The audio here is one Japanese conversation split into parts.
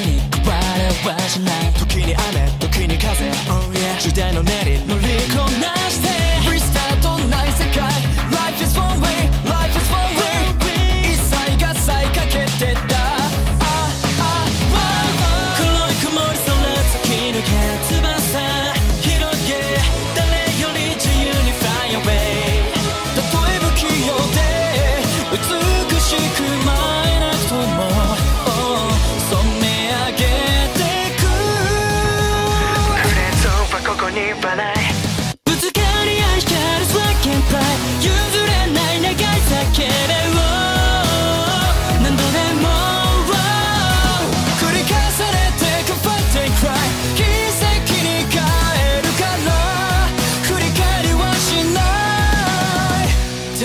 にバレはしない。時に雨時に風、oh yeah、時代の練り乗りこない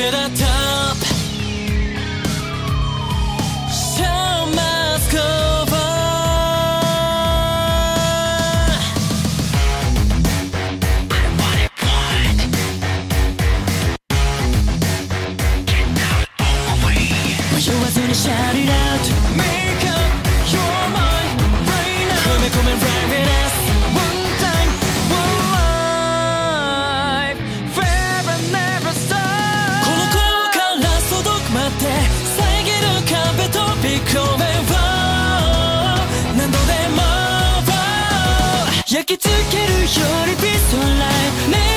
did I tell けつけるよりビストライ